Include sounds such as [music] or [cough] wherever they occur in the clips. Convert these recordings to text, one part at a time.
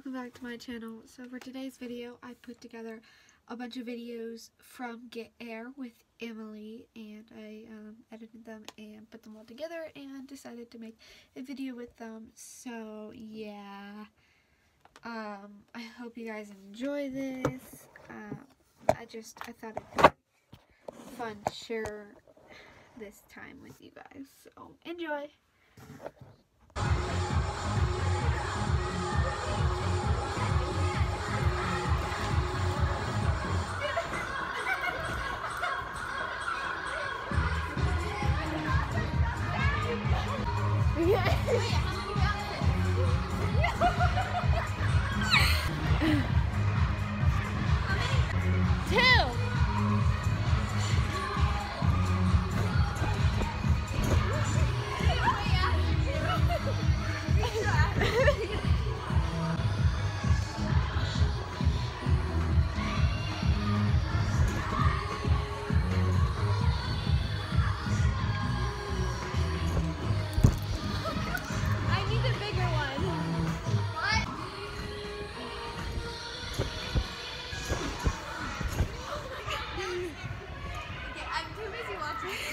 welcome back to my channel. So for today's video, I put together a bunch of videos from Get Air with Emily and I um, edited them and put them all together and decided to make a video with them. So yeah, um, I hope you guys enjoy this. Um, I just, I thought it'd be fun to share this time with you guys. So enjoy! すご。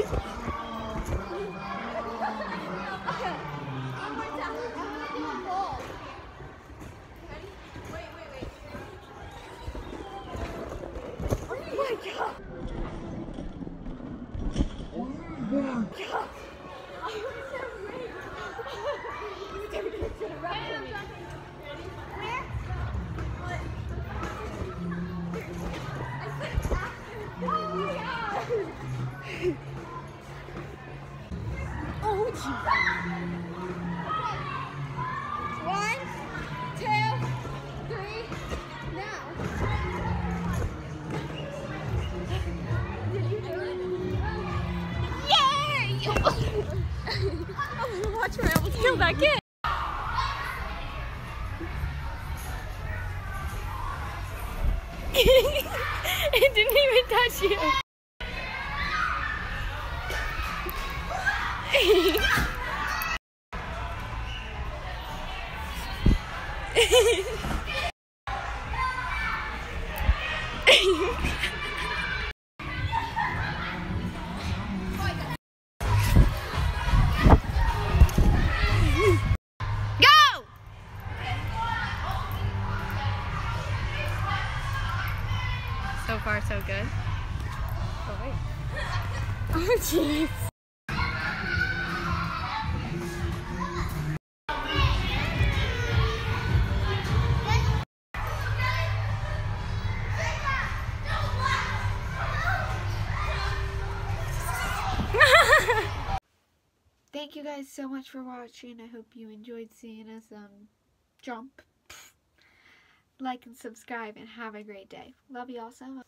Oh my god. [laughs] it didn't even touch you. Go! [laughs] far, so good. Oh, wait. Oh, [laughs] jeez. Thank you guys so much for watching. I hope you enjoyed seeing us um jump. [laughs] Like and subscribe and have a great day. Love you all so much.